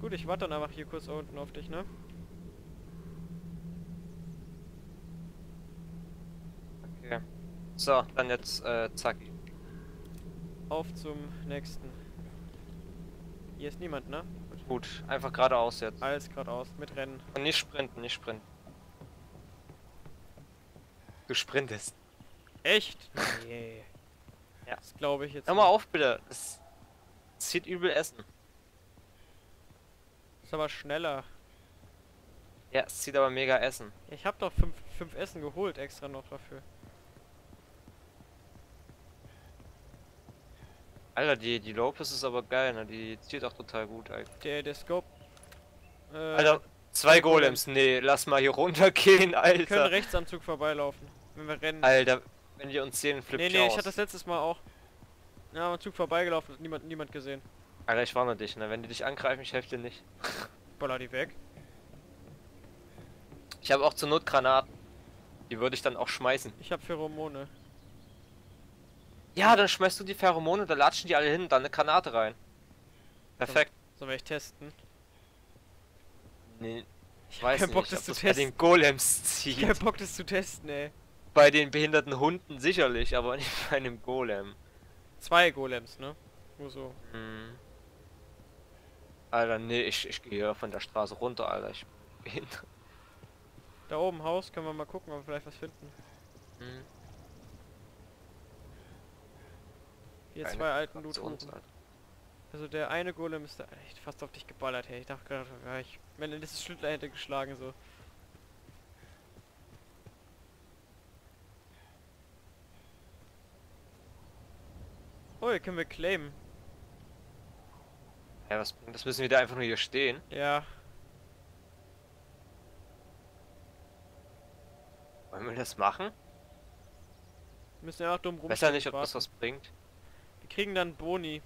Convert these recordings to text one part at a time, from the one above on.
Gut, ich warte dann einfach hier kurz unten auf dich, ne? Okay. So, dann jetzt, äh, zack. Auf zum nächsten. Hier ist niemand, ne? Gut, einfach geradeaus jetzt. Alles geradeaus, mit Rennen. Und nicht sprinten, nicht sprinten. Du sprintest. Echt? Nee. Ja. Das glaube ich jetzt. Hör mal auf bitte. Das zieht übel Essen. Ist aber schneller. Ja, es zieht aber mega Essen. Ich habe doch fünf, fünf Essen geholt extra noch dafür. Alter, die, die Lopez ist aber geil, ne? Die zieht auch total gut eigentlich. Der, der Scope. Äh, Alter, zwei Golems. Nee, lass mal hier runtergehen, wir können Alter. rechts am Zug vorbeilaufen. Wenn wir rennen. Alter, wenn die uns sehen, flippt nee, ich nee, ich hatte das letztes Mal auch. Ja, am Zug vorbeigelaufen, niemand, niemand gesehen. Alter, ich warne dich, ne? Wenn die dich angreifen, ich helfe dir nicht. Baller die weg. Ich habe auch zur Not Granaten. Die würde ich dann auch schmeißen. Ich habe Pheromone. Ja, dann schmeißt du die Pheromone, da latschen die alle hin, dann eine Granate rein. Perfekt. Sollen wir echt testen? Nee, Ich ich weiß keinen nicht, Bock, ob das zu das bei den Golems Ich hab zieht. Bock, das zu testen, ey. Bei den behinderten Hunden sicherlich, aber nicht bei einem Golem. Zwei Golems, ne? Nur so. Hm. Alter, nee, ich, ich gehe von der Straße runter, Alter. Ich bin. Da oben Haus, können wir mal gucken, ob wir vielleicht was finden. Hm. Hier Keine zwei alten Loot. Also der eine Golem ist da echt fast auf dich geballert, hey. Ich dachte gerade, ja, ich, wenn er dieses Schlittler hätte geschlagen, so. Oh, hier können wir claimen. Ja, was bringt das? Müssen wir da einfach nur hier stehen? Ja, Wollen wir das machen? müssen ja auch dumm rum. Ja nicht, ob das was bringt. Wir kriegen dann Boni.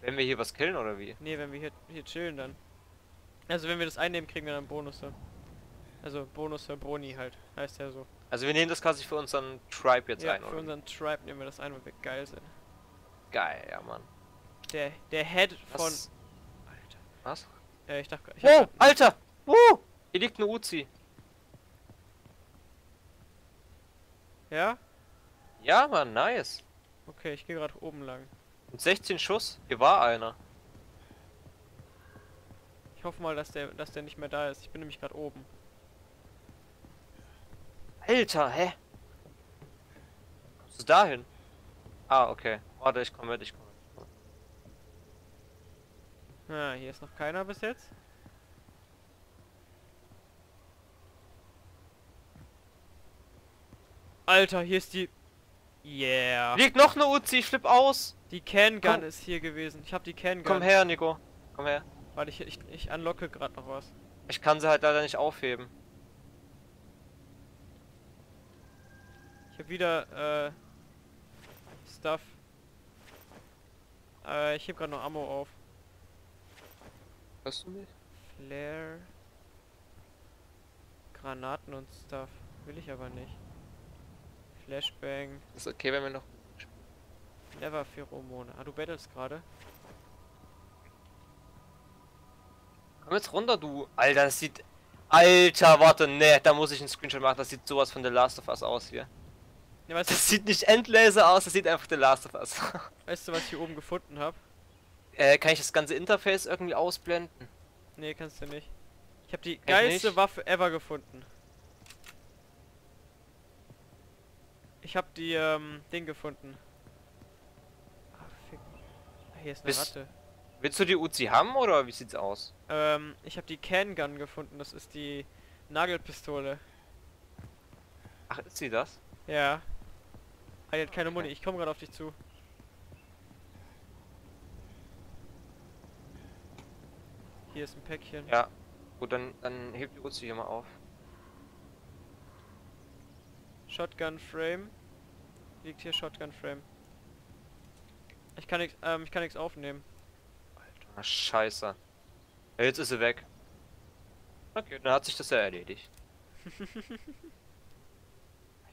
Wenn wir hier was killen oder wie? Ne, wenn wir hier, hier chillen dann. Also wenn wir das einnehmen, kriegen wir dann Bonusse. Also Bonus für Boni halt, heißt ja so. Also wir nehmen das quasi für unseren Tribe jetzt ja, ein, für oder? unseren Tribe nehmen wir das ein, weil wir geil sind. Geil, ja Mann. Der, der Head von... Was? Alter. Was? Ja, ich dachte... Ich Oh, hab grad- Alter! Uh! Hier liegt eine Uzi. ja? Ja, Mann, nice. Okay, ich gehe gerade oben lang. Und 16 Schuss. Hier war einer. Ich hoffe mal, dass der, dass der nicht mehr da ist. Ich bin nämlich gerade oben. Alter, hä? Kommst du dahin? Ah, okay. Warte, ich komme mit, ich komme Ah, hier ist noch keiner bis jetzt. Alter, hier ist die... Yeah. Liegt noch eine Uzi, ich flipp aus. Die Can Gun Komm. ist hier gewesen. Ich habe die Can Gun. Komm her, Nico. Komm her. Warte, ich, ich, ich unlocke gerade noch was. Ich kann sie halt leider nicht aufheben. Ich habe wieder äh, Stuff. Äh, ich heb gerade noch Ammo auf. Hörst du mich? Flare. Granaten und Stuff. Will ich aber nicht. Flashbang. Ist okay, wenn wir noch. Never Pheromone. Ah, du battlest gerade. Komm jetzt runter, du. Alter, das sieht. Alter, warte, ne, da muss ich einen Screenshot machen. Das sieht sowas von The Last of Us aus hier. Ja, Das sieht nicht Endlaser aus, das sieht einfach The Last of Us. weißt du, was ich hier oben gefunden habe? Äh, kann ich das ganze Interface irgendwie ausblenden? Nee, kannst du nicht. Ich habe die Echt geilste? Waffe ever gefunden. Ich habe die, ähm, Ding gefunden. Ah, fick. Ah, hier ist eine Bist- Ratte. Willst du die Uzi haben oder wie sieht's aus? Ähm, ich habe die Can Gun gefunden. Das ist die Nagelpistole. Ach, ist sie das? Ja. Ah, die hat keine. Muni. Ich komme gerade auf dich zu. Hier ist ein Päckchen. Ja. Gut, dann, dann heb die Uzi hier mal auf. Shotgun Frame. Liegt hier Shotgun Frame. Ich kann nichts, ähm, ich kann nichts aufnehmen. Alter, scheiße. Ja, jetzt ist sie weg. Okay, dann hat sich das ja erledigt.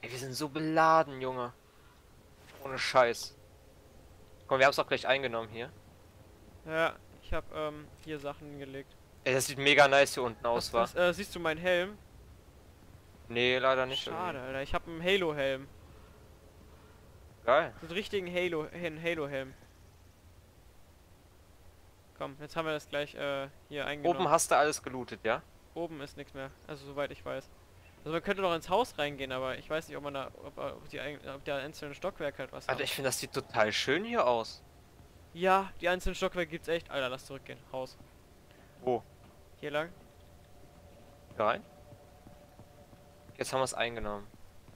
Ey, wir sind so beladen, Junge. Ohne Scheiß. Komm, wir haben es auch gleich eingenommen hier. Ja, Ich habe ähm, hier Sachen hingelegt. Ey, das sieht mega nice hier unten aus, Was, wa? was, äh, siehst du meinen Helm? Nee, leider nicht. Schade, Alter. Ich habe einen Halo-Helm. irgendwie. Geil. So einen richtigen Halo, Halo-Helm. Komm, jetzt haben wir das gleich äh, hier eingenommen. Oben hast du alles gelootet, ja? Oben ist nichts mehr. Also soweit ich weiß. Also man könnte noch ins Haus reingehen, aber ich weiß nicht, ob man da, ob, ob die, ob der einzelne Stockwerk halt was Alter, hat. ich finde, das sieht total schön hier aus. Ja, die einzelnen Stockwerke gibt's echt. Alter, lass zurückgehen. Haus. Wo? Hier lang. Hier rein? Jetzt haben wir es eingenommen.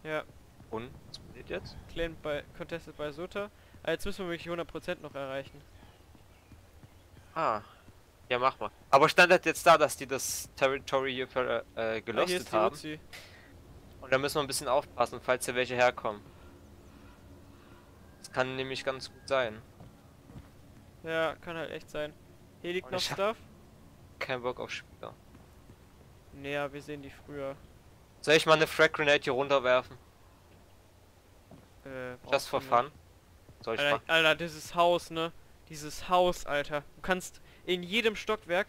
Ja, Und? Was passiert jetzt? claimed bei Contested by Sota. Ah, jetzt müssen wir wirklich 100% noch erreichen. Ah. Ja, mach mal. Aber stand halt jetzt da, dass die das Territory hier ver, äh, Ah, hier gelostet ist die haben. Uzi. Und da müssen wir ein bisschen aufpassen, falls hier welche herkommen. Das kann nämlich ganz gut sein. Ja, kann halt echt sein. Hier liegt Und noch Stuff. Kein Bock auf Spieler. Naja, wir sehen die früher. Soll ich mal eine Frag Grenade hier runterwerfen? Äh, brauchst for fun? Soll ich Alter, mal? Alter, dieses Haus, ne? Dieses Haus, Alter. Du kannst in jedem Stockwerk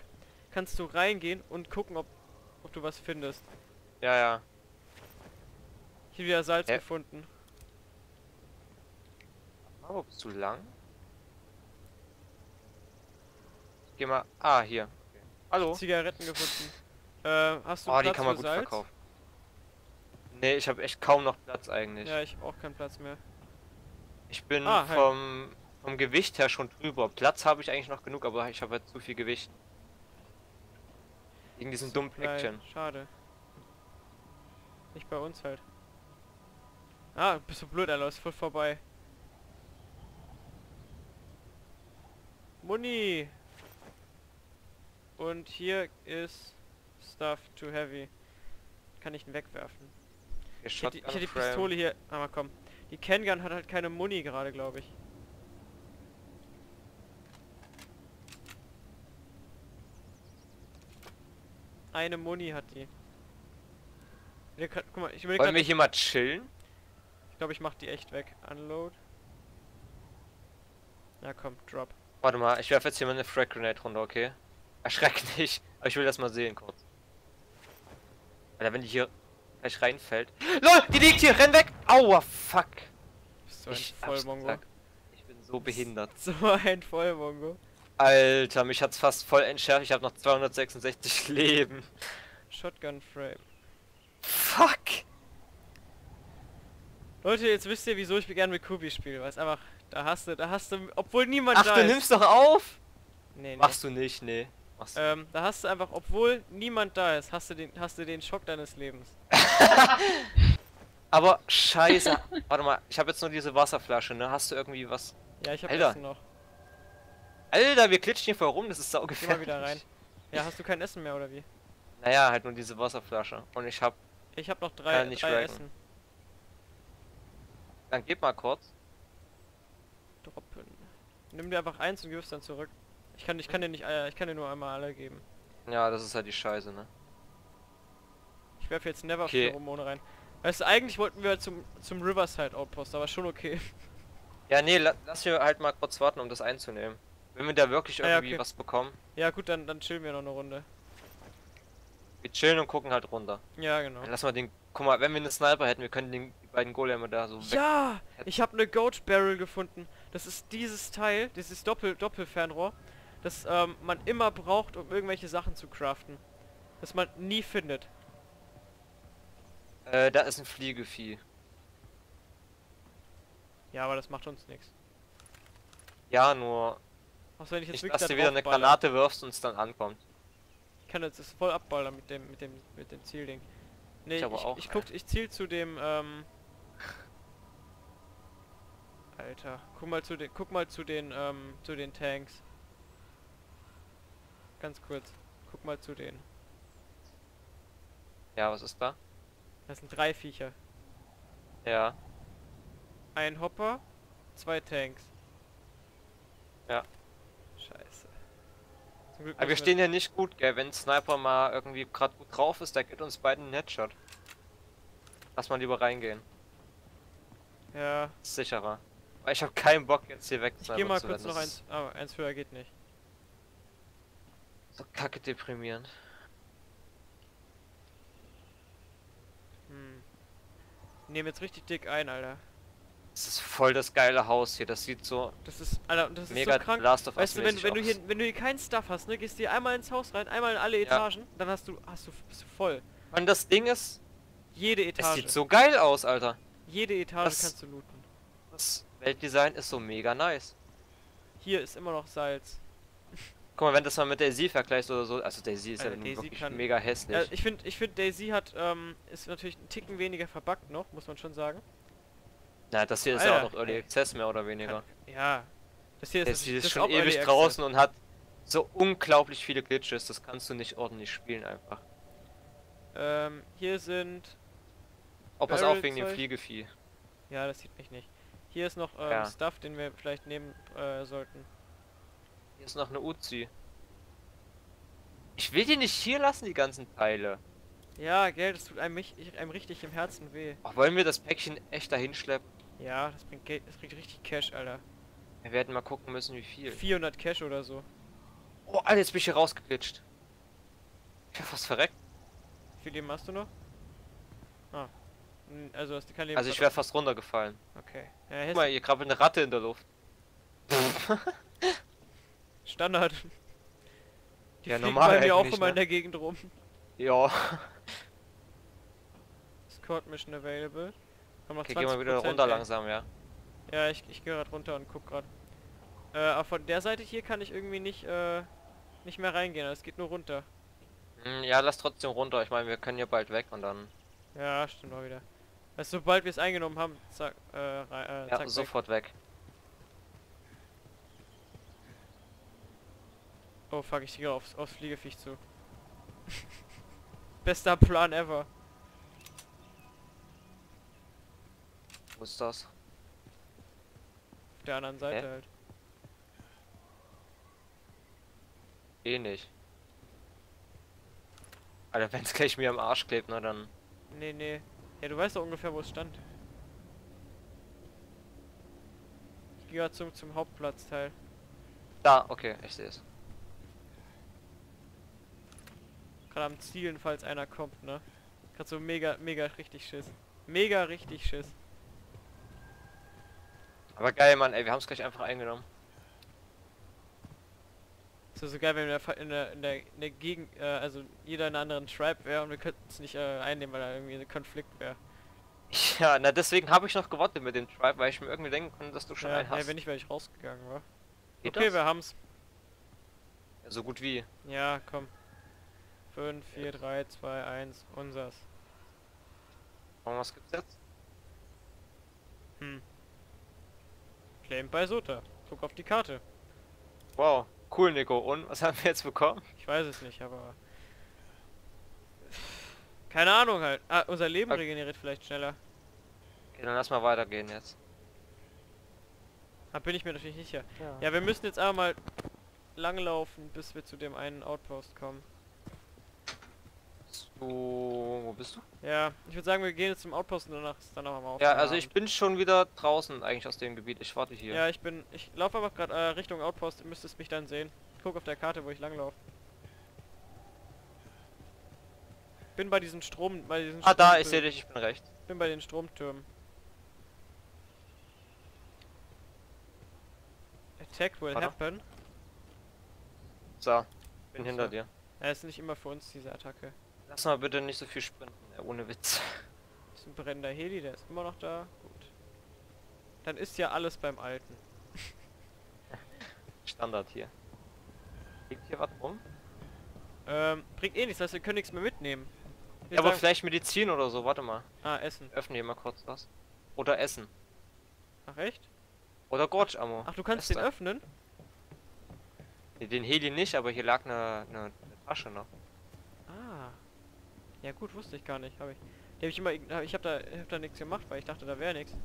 kannst du reingehen und gucken, ob, ob du was findest. Ja, ja. Hier wieder Salz Hä? gefunden. Aber Oh, du lang? Ich geh mal. Ah, hier. Hallo? Zigaretten gefunden. Äh, hast du Oh, die Platz kann man gut Salz? verkaufen. Nee, ich habe echt kaum noch Platz eigentlich. Ja, ich hab auch keinen Platz mehr. Ich bin Ah, vom, vom Gewicht her schon drüber. Platz habe ich eigentlich noch genug, aber ich habe halt zu viel Gewicht. Wegen diesem dummen. Päckchen. Schade. Nicht bei uns halt. Ah, bist du blöd, er läuft voll vorbei. Muni! Und hier ist Stuff too heavy. Kann ich ihn wegwerfen. Hier Ich hätte, ich hätte die. Pistole hier. Aber komm. Die Kengun hat halt keine Muni gerade, glaube ich. Eine Muni hat die. Wir guck mal, ich überlege Wollen wir hier mal chillen? ich glaube, ich mach die echt weg. Unload. Na komm, drop. Warte mal, ich werfe jetzt hier mal eine Frag Grenade runter, okay? Erschreck nicht. Aber ich will das mal sehen kurz. Alter, wenn die hier gleich reinfällt. LOL, die liegt hier, renn weg! Aua, fuck. Bist du ein Ich Vollmongo. Ich bin so behindert. So ein Vollmongo. Alter, mich hat's fast voll entschärft. Ich habe noch 266 Leben. Shotgun Frame. Fuck. Leute, jetzt wisst ihr, wieso ich gerne mit Kubi spiele. Weil es einfach, da hast du, da hast du, obwohl niemand Ach, da du ist. nimmst doch auf? Nee, nee. Machst du nicht, nee. Du. Ähm, da hast du einfach, obwohl niemand da ist, hast du den, hast du den Schock deines Lebens. Aber scheiße. Warte mal, ich habe jetzt nur diese Wasserflasche, ne? Hast du irgendwie was? Ja, ich hab Alter. Essen noch. Alter, wir klitschen hier voll rum, das ist Geh saugefährlich. mal wieder rein. Ja, hast du kein Essen mehr oder wie? Naja, halt nur diese Wasserflasche. Und ich hab. Ich hab noch drei, drei. Essen. Dann gib mal kurz. Droppen. Nimm dir einfach eins und gib es dann zurück. Ich kann, ich kann dir nicht, äh, ich kann dir nur einmal alle geben. Ja, das ist halt die Scheiße, ne? Ich werfe jetzt Never Okay. rum ohne rein. Weißt du, eigentlich wollten wir zum, zum Riverside Outpost, aber schon okay. Ja, nee, la lass hier halt mal kurz warten, um das einzunehmen. Wenn wir da wirklich Ah, ja, irgendwie okay. was bekommen, ja gut, dann, dann chillen wir noch eine Runde. wir chillen und gucken halt runter. Ja, genau. Dann lass mal den. Guck mal, wenn wir einen Sniper hätten, wir können den, die beiden Goleme da so. Ja, ich habe eine Goat Barrel gefunden. Das ist dieses Teil, dieses Doppel Doppelfernrohr, das ähm, man immer braucht, um irgendwelche Sachen zu craften. Das man nie findet. Äh, da ist ein Fliegevieh. Ja, aber das macht uns nichts. Ja, nur Außer wenn ich jetzt nicht, dass da du wieder eine draufballer. Granate wirfst und es dann ankommt. Ich kann jetzt das voll abballern mit dem mit dem mit dem Zielding. Nee, Ich ich, auch, ich guck, ich ziel zu dem ähm Alter, guck mal zu den guck mal zu den ähm zu den Tanks. Ganz kurz. Guck mal zu denen. Ja, was ist da? Das sind drei Viecher. Ja. Ein Hopper, zwei Tanks. Ja. Scheiße. Aber wir stehen ja nicht gut, gell? Wenn Sniper mal irgendwie gerade gut drauf ist, der gibt uns beiden einen Headshot. Lass mal lieber reingehen. Ja, sicherer. Ich habe keinen Bock jetzt hier weg ich gehe mal kurz noch eins. Ah, eins höher geht nicht. So kacke deprimierend. Hm. Nehmen jetzt richtig dick ein, Alter. Das ist voll das geile Haus hier. Das sieht so Das ist, Alter, das ist mega so krank. Last of Weißt du, wenn, wenn du hier, wenn du hier keinen Stuff hast, ne, gehst du hier einmal ins Haus rein, einmal in alle Ja. Etagen, dann hast du, hast du, bist du voll. Und das Ding ist, Jede es Etage. sieht so geil aus, Alter. Jede Etage Das- kannst du looten. Das Weltdesign ist so mega nice. Hier ist immer noch Salz. Guck mal, wenn das mal mit Daisy vergleichst oder so, also Daisy ist ja Alter, nun Daisy wirklich kann- mega hässlich. Äh, ich finde, ich finde, Daisy hat, ähm, ist natürlich ein Ticken weniger verbuggt noch, muss man schon sagen. Na, das hier ist ja auch noch Early. Access mehr oder weniger. Ja. Das hier ist, Daisy ist das schon auch Early ewig draußen und hat so unglaublich viele Glitches, das kannst du nicht ordentlich spielen einfach. Ähm, hier sind, Oh, pass auf wegen dem. Fliegevieh. ja, das sieht mich nicht. Hier ist noch, ähm, Ja. Stuff, den wir vielleicht nehmen, äh, sollten. Hier ist noch eine Uzi. Ich will die nicht hier lassen, die ganzen Teile. Ja, Geld, das tut einem, mich- einem richtig im Herzen weh. Ach, wollen wir das Päckchen echt dahin schleppen? Ja, das bringt Geld, das bringt richtig Cash, Alter. Wir werden mal gucken müssen, wie viel. 400 Cash oder so. Oh, Alter, jetzt bin ich hier rausgeglitscht. Ich bin fast verreckt. Wie viel Leben hast du noch? Ah. Hm, Also hast du kein Leben Also ich wäre fast runtergefallen. Okay. Ja, Guck mal, hier krabbelt eine Ratte in der Luft. Standard. Die Ja, fliegen normal bei mir auch immer ne? in der Gegend rum. Ja. Escort Mission available. Haben noch Okay, geh mal wieder 20%, runter ey. langsam, ja. Ja, ich, ich gehe gerade runter und guck gerade. Äh, aber von der Seite hier kann ich irgendwie nicht, äh, nicht mehr reingehen. Es geht nur runter. Hm, Ja, lass trotzdem runter. Ich meine, wir können ja bald weg und dann. Ja, stimmt auch wieder. Also, sobald wir es eingenommen haben, zack, äh, äh, Ja, zack, weg. sofort weg. Oh fuck, ich gehe aufs, aufs Fliegeviech zu. Bester Plan ever. Wo ist das? Auf der anderen Seite Hä? halt. Eh nicht. Alter, wenn es gleich mir am Arsch klebt, na dann. Nee, nee. Ja, du weißt doch ungefähr, wo es stand. Ich gehe zum, zum Hauptplatzteil. Da, okay, ich sehe es. Gerade am Zielen, falls einer kommt, ne? Gerade so mega, mega richtig Schiss. Mega richtig Schiss. Aber geil, Mann, ey, wir haben es gleich einfach eingenommen. Ist ja so geil, wenn wir in der, in der, in der Gegend, äh, also jeder in einer anderen Tribe wäre und wir könnten es nicht äh, einnehmen, weil da irgendwie ein Konflikt wäre. Ja, na deswegen habe ich noch gewartet mit dem Tribe, weil ich mir irgendwie denken konnte, dass du schon Ja, einen hast. ja, wenn nicht, wäre ich rausgegangen, war. Geht okay, das? wir haben's. Ja, so gut wie. Ja, komm. 5, 4, 3, 2, 1, unsers. Und was gibt's jetzt? Hm. Claim bei Sota. Guck auf die Karte. Wow, cool, Nico. Und was haben wir jetzt bekommen? Ich weiß es nicht, aber... Keine Ahnung halt. Ah, unser Leben Okay. regeneriert vielleicht schneller. Okay, dann lass mal weitergehen jetzt. Da bin ich mir natürlich nicht sicher. Ja, wir müssen jetzt aber mal langlaufen, bis wir zu dem einen Outpost kommen. Du, wo bist du? Ja, ich würde sagen, wir gehen jetzt zum Outpost und danach ist dann auch mal auf. Ja, also ich bin schon wieder draußen eigentlich aus dem Gebiet. Ich warte hier. Ja, ich bin... Ich laufe einfach gerade äh, Richtung Outpost, du müsstest mich dann sehen. Guck auf der Karte, wo ich langlaufe. Bin bei diesen Strom... bei diesen ah, da, ich sehe dich, ich bin rechts. Bin bei den Stromtürmen. Attack will Warte. happen. So, bin hinter So. dir. Ja, ist nicht immer für uns diese Attacke. Lass mal bitte nicht so viel sprinten, ja, ohne Witz. Das ist ein brennender Heli, der ist immer noch da. Gut. Dann ist ja alles beim Alten. Standard hier. Liegt hier was rum? Ähm, bringt eh nichts, das heißt, wir können nichts mehr mitnehmen. Ja, aber vielleicht Medizin oder so, warte mal. Ah, Essen. Öffne hier mal kurz was. Oder Essen. Ach, echt? Oder Gorge Ammo. Ach, du kannst Bester. den öffnen? Nee, Den Heli nicht, aber hier lag eine, eine, eine Tasche noch. Ja gut, wusste ich gar nicht. Habe ich. Hab ich immer ich habe da hab da nichts gemacht, weil ich dachte, da wäre nichts.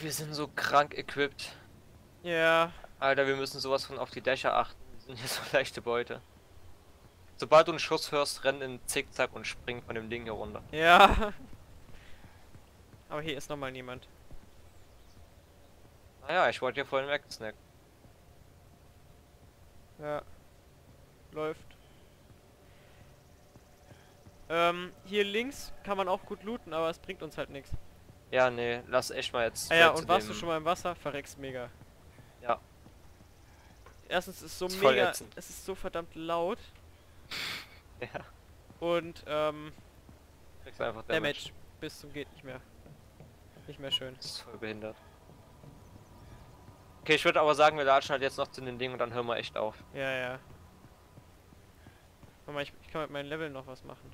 Wir sind so krank equipped. Ja, Alter, wir müssen sowas von auf die Dächer achten. Wir sind hier so leichte Beute. Sobald du einen Schuss hörst, renn in Zickzack und spring von dem Ding hier runter. ja. Aber hier ist noch mal niemand. Naja, ich wollte ja vorhin wegsnacken. Ja. Läuft. Ähm, hier links kann man auch gut looten, aber es bringt uns halt nichts. Ja, nee, lass echt mal jetzt. Ah ja, und warst du schon mal im Wasser? Verreckst mega. Ja. Erstens ist es so Ist mega, es ist so verdammt laut Ja, und ähm, kriegst einfach Damage. Damage bis zum geht nicht mehr. Nicht mehr schön. Das ist voll behindert. Okay, ich würde aber sagen, wir latschen halt jetzt noch zu den Dingen und dann hören wir echt auf. Ja, ja. Warte mal, ich, ich kann mit meinem Level noch was machen.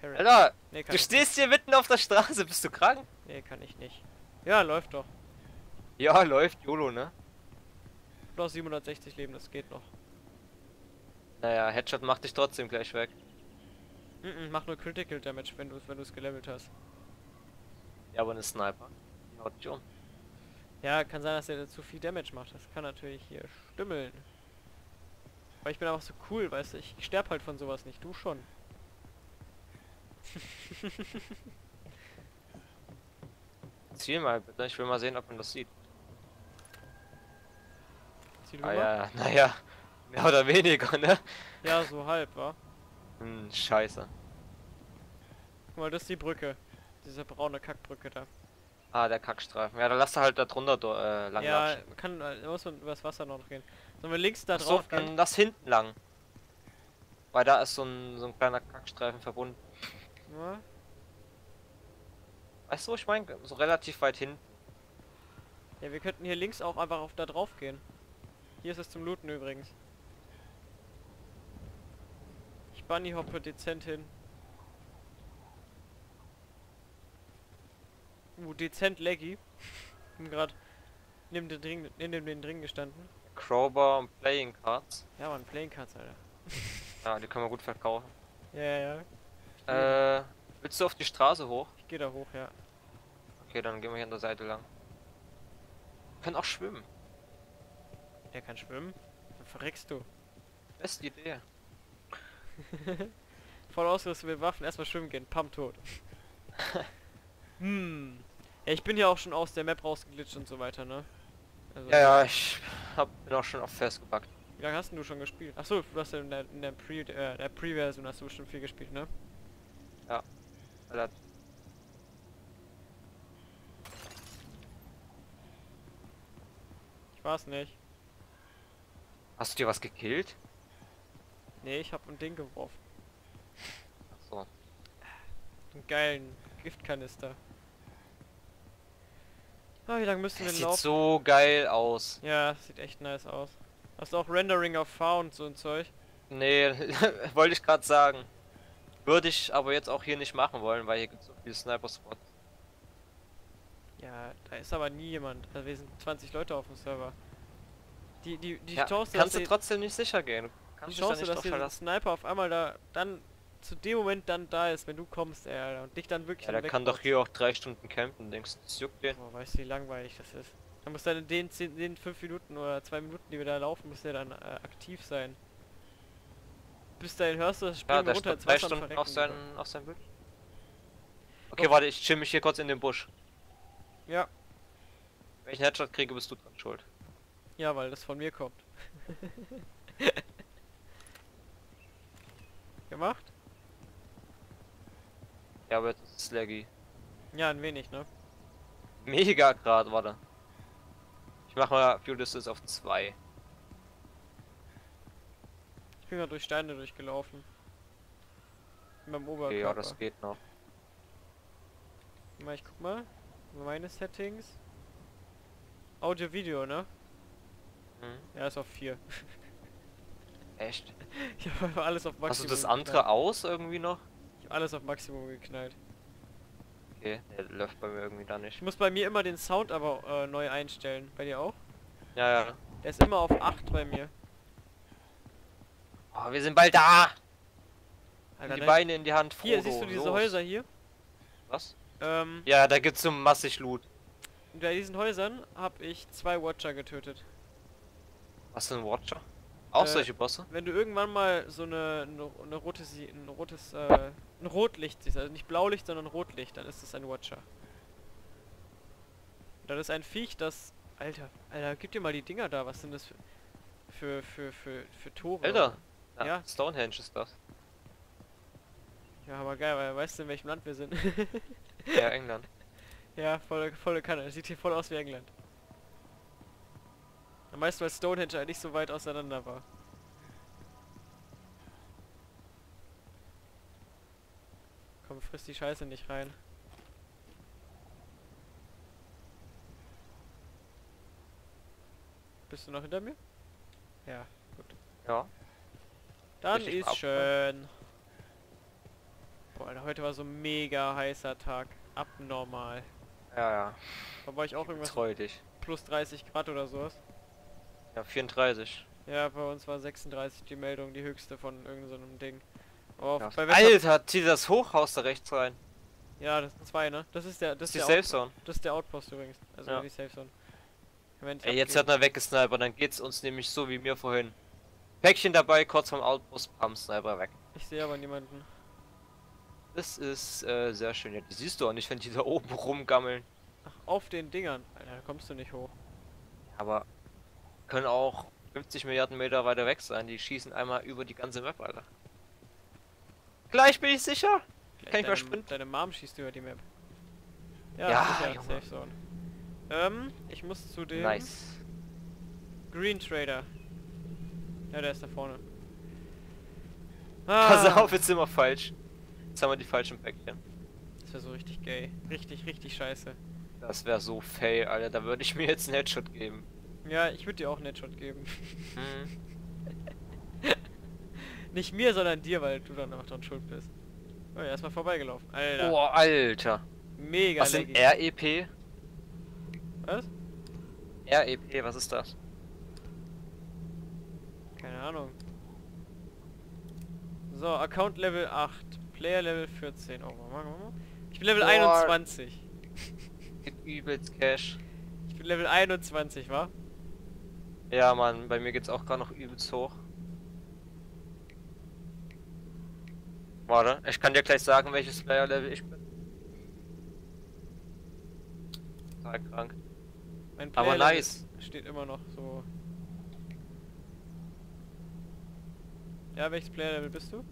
Carrot. Alter, Nee, du stehst hier mitten auf der Straße, bist du krank? Nee, kann ich nicht. Ja, läuft doch. Ja, läuft, YOLO, ne? Plus 760 Leben, das geht noch. Naja, Headshot macht dich trotzdem gleich weg. Mhm, mach nur Critical Damage, wenn du wenn du es gelevelt hast. Ja, aber eine Sniper. Die haut dich um. Ja, kann sein, dass er zu viel Damage macht. Das kann natürlich hier stimmeln. Aber ich bin einfach so cool, weißt du. Ich, sterb halt von sowas nicht. Du schon. Ziel mal bitte, ich will mal sehen, ob man das sieht. Zieh du Ah mal. ja, naja. Mehr oder weniger, ne? ja, so halb, wa? Hm, scheiße. Guck mal, das ist die Brücke. Diese braune Kackbrücke da. Ah, der Kackstreifen. Ja, dann lass da halt da drunter äh, lang ja, latschen. kann, äh, muss man übers Wasser noch gehen. Sollen wir links da Ach so, drauf gehen? dann lass hinten lang. Weil da ist so ein, so ein kleiner Kackstreifen verbunden. Ja, Weißt du, ich meine? So relativ weit hinten. Ja, wir könnten hier links auch einfach auf da drauf gehen. Hier ist es zum Looten übrigens. Ich bunny hoppe dezent hin. Uh, dezent laggy. Bin gerade neben den Dring, neben den Dring gestanden. Crowbar und Playing Cards. Ja, man, Playing Cards, Alter. Ja, die können wir gut verkaufen. Ja, ja, ja. Äh, willst du auf die Straße hoch? Ich gehe da hoch, ja. Okay, dann gehen wir hier an der Seite lang. Wir können auch schwimmen. Der kann schwimmen. Dann verreckst du. Beste Idee. Voll ausgerüstet mit Waffen, erstmal schwimmen gehen, pam tot. hm. Ja, ich bin ja auch schon aus der Map rausgeglitscht und so weiter, ne? Also, Ja, ja, ich hab, bin auch schon auf festgepackt. Wie lange hast denn du schon gespielt? Achso, du hast ja in der, in der Pre, äh, der Pre-Version hast du bestimmt viel gespielt, ne? Alter, Ich war's nicht. Hast du dir was gekillt? Nee, ich hab ein Ding geworfen. Ach so. Einen geilen Giftkanister. Ah, wie lange müssen wir Das denn sieht laufen? so geil aus. Ja, sieht echt nice aus. Hast du auch Rendering of Found so ein Zeug? Nee, wollte ich gerade sagen. Würde ich aber jetzt auch hier nicht machen wollen, weil hier gibt es so viele Sniper-Spots. Ja, da ist aber nie jemand. Also wir sind 20 Leute auf dem Server. Die, die, die Ja, Chance, kannst dass du die, trotzdem nicht sicher gehen. Du die kannst da Chance, nicht dass der. Sniper auf einmal da dann zu dem Moment dann da ist, wenn du kommst, Alter, und dich dann wirklich Ja, der kann doch hier auch drei Stunden campen, denkst du, juckt den? Boah, weißt du, wie langweilig das ist? Dann muss dann in den, 10, den 5 Minuten oder 2 Minuten, die wir da laufen, muss der dann äh, aktiv sein. Bis dahin hörst du das Spiel Ja, der runter drei Stunden auf seinen, auf seinem Bild. Okay, Doch. warte, ich chill mich hier kurz in den Busch. Ja, Wenn ich einen Headshot kriege, bist du dran schuld. ja, weil das von mir kommt. Gemacht? Ja, aber jetzt ist es laggy. Ja, ein wenig, ne? Mega grad, warte. Ich mach mal View Distance auf 2. Ich bin mal durch Steine durchgelaufen. Meinem Oberkörper. Okay, ja, das geht noch. Mal, ich guck mal. Meine Settings. Audio, Video, ne? Hm. Ja, ist auf 4. Echt? Ich habe alles auf Maximum Hast du das andere aus irgendwie noch? Ich alles auf Maximum geknallt. Okay, der läuft bei mir irgendwie da Ich nicht. muss bei mir immer den Sound aber äh, neu einstellen. Bei dir auch? Ja, ja. Der ist immer auf 8 bei mir. Oh, wir sind bald da! Alter, die ne? Beine in die Hand, Frodo. Hier, siehst du diese los. Häuser hier? Was? Ähm, Ja, da gibt's so massig Loot. bei diesen Häusern habe ich zwei Watcher getötet. Was für ein Watcher? Auch Äh, solche Bosse? Wenn du irgendwann mal so eine, eine, eine rotes, ein rotes, äh, ein Rotlicht siehst, also nicht Blaulicht, sondern Rotlicht, dann ist es ein Watcher. Das ist ein Viech, das... Alter, Alter, gib dir mal die Dinger da. Was sind das für... Für, für, für, für Tore? Alter. Ja, Ja. Stonehenge ist das. Ja, aber geil, weil weißt du, in welchem Land wir sind? Ja, England. ja, volle, volle Kanne. Das sieht hier voll aus wie England. Am meisten, weil Stonehenge eigentlich so weit auseinander war. Komm, friss die Scheiße nicht rein. Bist du noch hinter mir? Ja, gut. Ja. Dann Richtig ist schön. Boah, Alter, heute war so ein mega heißer Tag. Abnormal. Ja, ja. War bei euch auch irgendwas dich. plus 30 Grad oder sowas? Ja, 34. Ja, bei uns war 36 die Meldung, die höchste von irgendeinem so Ding. Oh, Ja. Alter, zieh das Hochhaus da rechts rein. ja, das sind zwei, ne? Das ist der, das Das ist die Safe der, Out Zone. das ist der Outpost übrigens. Also Ja. die Safe Zone. Ich Ey, jetzt hat er weggesnipert, dann geht's uns nämlich so wie mir vorhin. Päckchen dabei, kurz vom Outpost, Pump Sniper weg. Ich sehe aber niemanden. Das ist äh, sehr schön. Ja, die siehst du auch nicht, wenn die da oben rumgammeln. Ach, auf den Dingern. Alter, da kommst du nicht hoch. Aber können auch 50 Milliarden Meter weiter weg sein. Die schießen einmal über die ganze Map, Alter. Gleich bin ich sicher. Vielleicht Kann ich mal sprinten? deine Mom schießt über die Map. Ja, Ja, sicher. Safe Zone. Ähm, ich muss zu dem Nice. Green Trader. Ja, der ist da vorne. Pass Ah, auf, jetzt sind wir falsch. Jetzt haben wir die falschen Päckchen. Das wäre so richtig gay. Richtig, richtig scheiße. Das wäre so fail, Alter. Da würde ich mir jetzt einen Headshot geben. Ja, ich würde dir auch einen Headshot geben. Hm. Nicht mir, sondern dir, weil du dann auch dran schuld bist. Oh ja, erstmal vorbeigelaufen. Alter. Boah, Alter. Mega Was sind. REP? Was? REP, was ist das? Keine Ahnung. So, Account Level 8. Player Level 14. Oh, warte mal, mal. Ich bin Level Boah. 21. Gibt übelst Cash. Ich bin Level 21, wa? Ja, Mann, bei mir geht's auch gerade noch übelst hoch. Warte, ich kann dir gleich sagen, welches Player-Level ich bin. Total krank. Aber nice. steht immer noch so. Ja, welches Player Level bist du?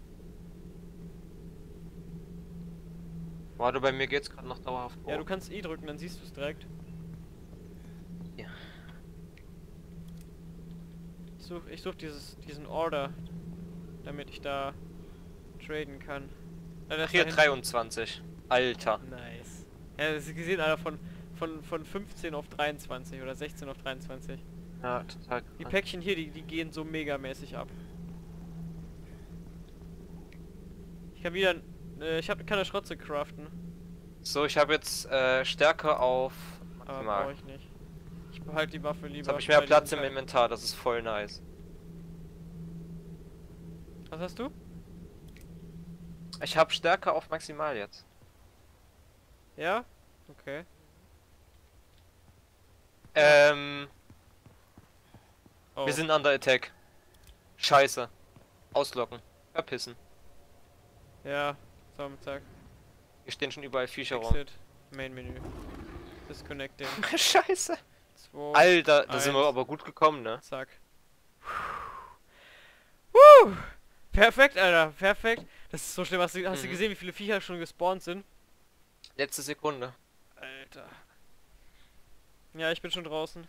Warte, bei mir geht's gerade noch dauerhaft hoch. Ja, du kannst I drücken, dann siehst du es direkt. Ja. Ich such, ich such dieses, diesen Order, damit ich da traden kann. Ja, Hier da hinten. 23. Alter. Nice. Ja, das ist gesehen, Alter, von, von, von 15 auf 23 oder 16 auf 23. Ja, total Die krank. Päckchen hier, die, die gehen so megamäßig ab. Ich kann wieder, äh, ich hab, kann eine Schrotze craften, So, ich habe jetzt äh, Stärke auf aber brauche ich nicht. Behalte die Waffe lieber. Jetzt habe ich mehr Platz im. Inventar, das ist voll nice. Was hast du? Ich habe Stärke auf maximal jetzt. Ja? Okay. Ähm, Oh. wir sind under attack. Scheiße. Auslocken. Verpissen. Ja, zack. Hier stehen schon überall Viecher rum. Exit. Main Menü. Disconnecting. Scheiße. 2. Alter, da sind wir aber gut gekommen, ne? Zack. Woo! Perfekt, Alter. Perfekt. Das ist so schlimm. Hast du, hast du Mhm. gesehen, wie viele Viecher schon gespawnt sind? Letzte Sekunde. Alter. Ja, ich bin schon draußen.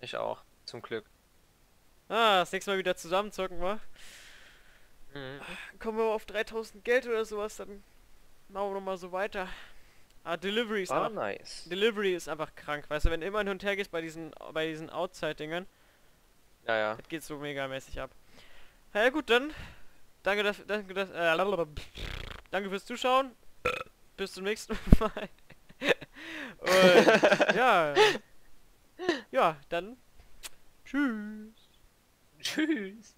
Ich auch. Zum Glück. Ah, das nächste Mal wieder zusammenzocken, wa? Mhm. Kommen wir auf 3000 Geld oder sowas, dann machen wir nochmal so weiter. Ah, Delivery ist einfach, nice. Delivery ist einfach krank, weißt du, wenn du immer hin und her gehst bei diesen, bei diesen Outside-Dingern, Ja, ja. das geht so megamäßig ab. Na ja gut, dann, danke, dass, danke, dass, äh, danke fürs Zuschauen, bis zum nächsten Mal. und, ja, ja, dann, tschüss. Tschüss.